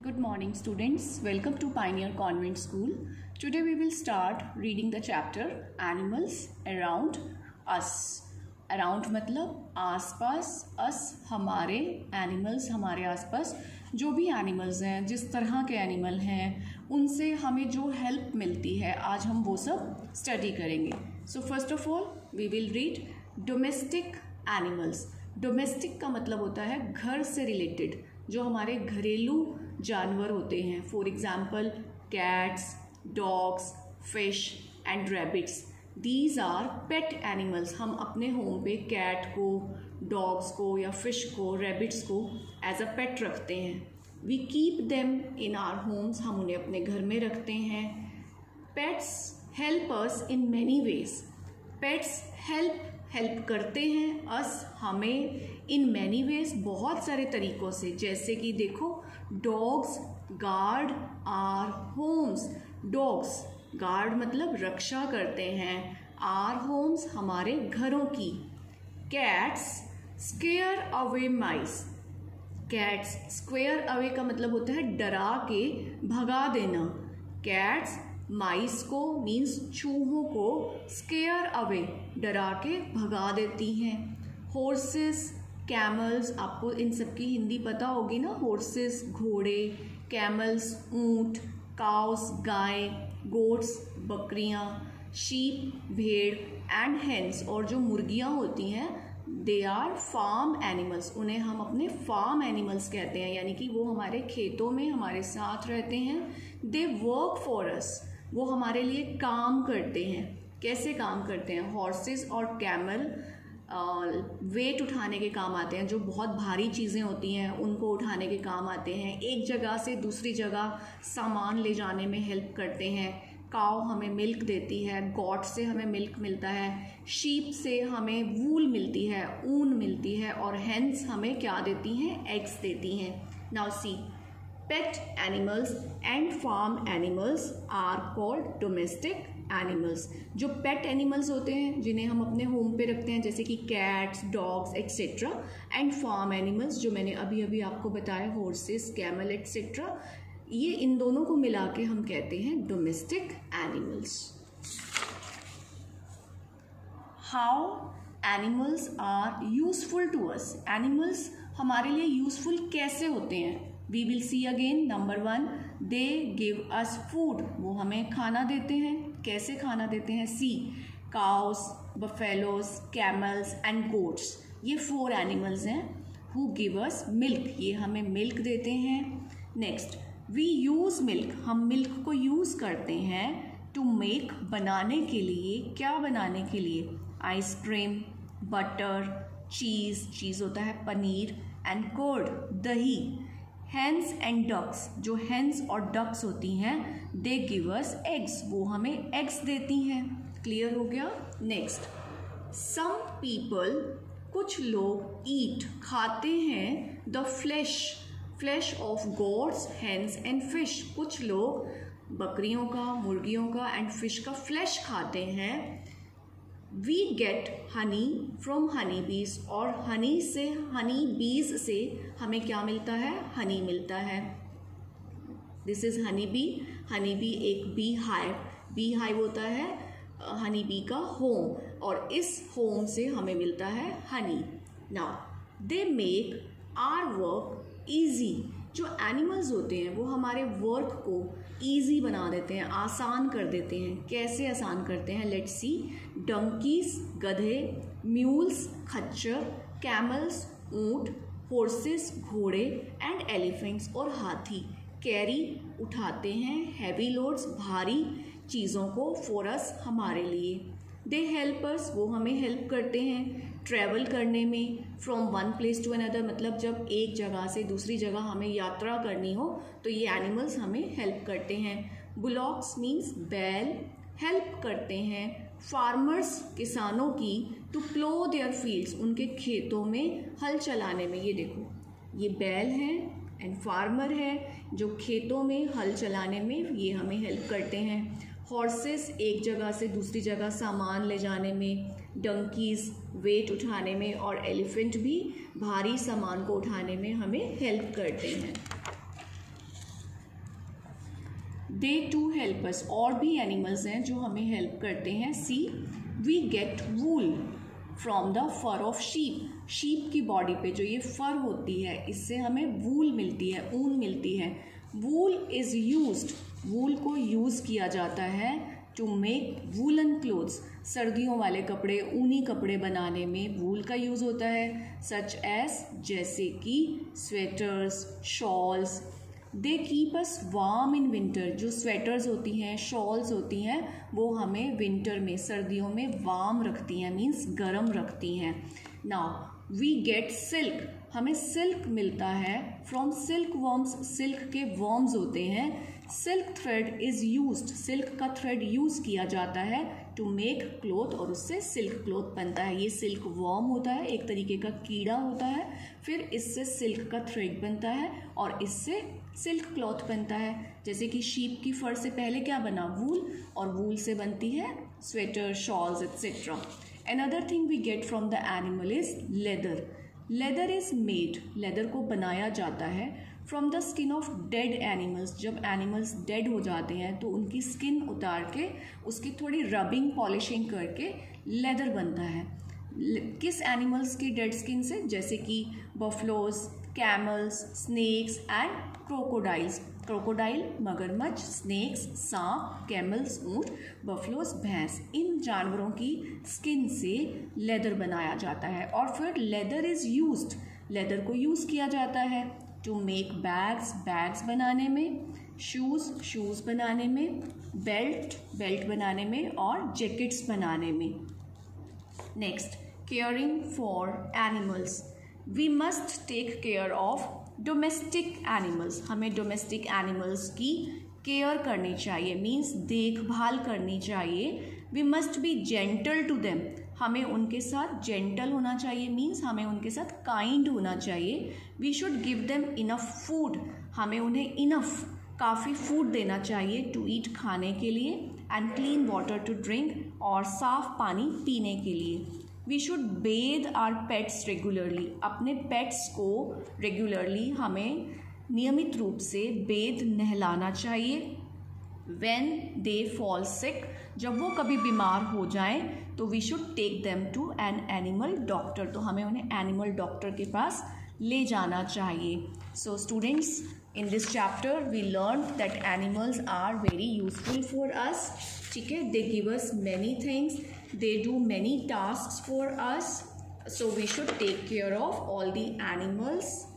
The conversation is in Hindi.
Good morning, students. Welcome to Pioneer Convent School. Today we will start reading the chapter Animals Around Us. Around मतलब आसपास us हमारे animals हमारे आसपास जो भी animals हैं जिस तरह के animal हैं उनसे हमें जो help मिलती है आज हम वो सब study करेंगे So first of all we will read domestic animals. Domestic का मतलब होता है घर से related जो हमारे घरेलू जानवर होते हैं। For example cats dogs fish and rabbits these are pet animals हम अपने होम पे कैट को डॉग्स को या फ़िश को रैबिट्स को एज अ पेट रखते हैं। We keep them in our homes हम उन्हें अपने घर में रखते हैं। Pets help us in many ways pets help help करते हैं अस हमें इन मैनी वेज बहुत सारे तरीक़ों से। जैसे कि देखो dogs guard our homes dogs guard मतलब रक्षा करते हैं आर होम्स हमारे घरों की। Cats scare away mice cats scare away का मतलब होता है डरा के भगा देना। कैट्स माइस को मीन्स चूहों को स्केयर अवे डरा के भगा देती हैं। हॉर्सेस कैमल्स आपको इन सब की हिंदी पता होगी ना? हॉर्सेस घोड़े कैमल्स ऊँट काउस गाय गोट्स बकरियाँ शीप भेड़ एंड हेंस और जो मुर्गियाँ होती हैं दे आर फार्म एनिमल्स उन्हें हम अपने फार्म एनिमल्स कहते हैं, यानी कि वो हमारे खेतों में हमारे साथ रहते हैं। दे वर्क फॉर अस वो हमारे लिए काम करते हैं। कैसे काम करते हैं? हॉर्सेस और कैमल वेट उठाने के काम आते हैं, जो बहुत भारी चीज़ें होती हैं, उनको उठाने के काम आते हैं। एक जगह से दूसरी जगह सामान ले जाने में हेल्प करते हैं। काव हमें मिल्क देती है गॉट से हमें मिल्क मिलता है शीप से हमें वूल मिलती है, ऊन मिलती है, और हैंस हमें क्या देती हैं? एग्स देती हैं। Now see pet animals and farm animals are called domestic animals जो पेट एनिमल्स होते हैं, जिन्हें हम अपने होम पे रखते हैं, जैसे कि cats dogs etcetera and farm animals जो मैंने अभी अभी आपको बताया हॉर्सेस कैमल एक्सेट्रा ये इन दोनों को मिला के हम कहते हैं domestic animals how animals are useful to us animals हमारे लिए यूजफुल कैसे होते हैं? We will see again number one they give us food वो हमें खाना देते हैं। कैसे खाना देते हैं? See cows buffaloes camels and goats ये फोर एनिमल्स हैं हु गिव अस मिल्क ये हमें मिल्क देते हैं। नेक्स्ट वी यूज़ मिल्क हम मिल्क को यूज़ करते हैं टू मेक बनाने के लिए। क्या बनाने के लिए? आइसक्रीम बटर चीज़ चीज़ होता है पनीर एंड कोड दही. हैंस एंड डक्स जो हैंस और डक्स होती हैं दे गिवर्स एग्स वो हमें एग्स देती हैं. क्लियर हो गया? नेक्स्ट सम पीपल कुछ लोग ईट खाते हैं the flesh flesh of goats hens and fish कुछ लोग बकरियों का, मुर्गियों का एंड फ़िश का फ्लैश खाते हैं. We get honey from honey bees और हनी से हनी बीज से हमें क्या मिलता है? हनी मिलता है। This is honey bee honey bee एक बी हाइव बी हाइव होता है हनी बी का होम और इस होम से हमें मिलता है honey now they make our work easy जो एनिमल्स होते हैं, वो हमारे वर्क को ईजी बना देते हैं, आसान कर देते हैं। कैसे आसान करते हैं? लेट्स सी डंकीज गधे म्यूल्स खच्चर कैमल्स ऊँट हॉर्सेस घोड़े एंड एलिफेंट्स और हाथी। कैरी उठाते हैं हैवी लोड्स भारी चीज़ों को फोरस हमारे लिए। दे हेल्प अस वो हमें हेल्प करते हैं। ट्रैवल करने में from one place to another मतलब जब एक जगह से दूसरी जगह हमें यात्रा करनी हो तो ये एनिमल्स हमें हेल्प करते हैं। बुलॉक्स मीन्स बैल हेल्प करते हैं। फार्मर्स किसानों की टू प्लो देयर फील्ड्स उनके खेतों में हल चलाने में। ये देखो, ये बैल हैं एंड फार्मर है, जो खेतों में हल चलाने में ये हमें हेल्प करते हैं। हॉर्सेस एक जगह से दूसरी जगह सामान ले जाने में डंकीज वेट उठाने में और एलिफेंट भी भारी सामान को उठाने में हमें हेल्प करते हैं। दे टू हेल्पर्स और भी एनिमल्स हैं जो हमें हेल्प करते हैं। See we get wool from the fur of sheep sheep की बॉडी पे जो ये फर होती है, इससे हमें वूल मिलती है, ऊन मिलती है। वूल इज़ यूज़ वूल को यूज़ किया जाता है टू मेक वूलन क्लोथ्स सर्दियों वाले कपड़े, ऊनी कपड़े बनाने में वूल का यूज़ होता है सच एस जैसे कि sweaters shawls they keep us warm in winter जो स्वेटर्स होती हैं शॉल्स होती हैं, वो हमें विंटर में, सर्दियों में वार्म रखती हैं मीन्स गर्म रखती हैं. नाउ वी गेट सिल्क हमें सिल्क मिलता है। फ्रॉम सिल्क वॉर्म्स सिल्क के वॉर्म्स होते हैं। Silk thread is use silk का थ्रेड यूज़ किया जाता है टू मेक क्लोथ और उससे सिल्क क्लोथ बनता है। ये सिल्क वॉर्म होता है, एक तरीके का कीड़ा होता है। फिर इससे सिल्क का थ्रेड बनता है और इससे सिल्क क्लॉथ बनता है। जैसे कि शीप की फर से पहले क्या बना? वूल और वूल से बनती है sweater shawls etcetera another thing we get from the animal is leather leather is made leather को बनाया जाता है from the skin of dead animals जब एनिमल्स डेड हो जाते हैं तो उनकी स्किन उतार के, उसकी थोड़ी रबिंग पॉलिशिंग करके लेदर बनता है। किस एनिमल्स की डेड स्किन से? जैसे कि buffaloes camels snakes and crocodiles crocodile मगरमच्छ स्नेक्स सांप कैमल्स ऊँट बफलोस भैंस, इन जानवरों की स्किन से लेदर बनाया जाता है और फिर लेदर इज़ यूज्ड लेदर को यूज़ किया जाता है टू मेक बैग्स बैग्स बनाने में शूज़ शूज़ बनाने में बेल्ट बेल्ट बनाने में और जैकेट्स बनाने में. Next caring for animals we must take care of domestic animals हमें डोमेस्टिक एनिमल्स की केयर करनी चाहिए मीन्स देखभाल करनी चाहिए। We must be gentle to them हमें उनके साथ जेंटल होना चाहिए मीन्स हमें उनके साथ काइंड होना चाहिए। We should give them enough food हमें उन्हें इनफ काफ़ी फ़ूड देना चाहिए टू ईट खाने के लिए and clean water to drink और साफ़ पानी पीने के लिए। We should bathe our pets regularly अपने पेट्स को रेगुलरली हमें नियमित रूप से बेद नहलाना चाहिए। वेन दे फॉल सिक जब वो कभी बीमार हो जाएँ तो we should take them to an animal doctor तो हमें उन्हें एनिमल डॉक्टर के पास ले जाना चाहिए। So students in this chapter we learn that animals are very useful for us ठीक है? They give us many things they do many tasks for us. So we should take care of all the animals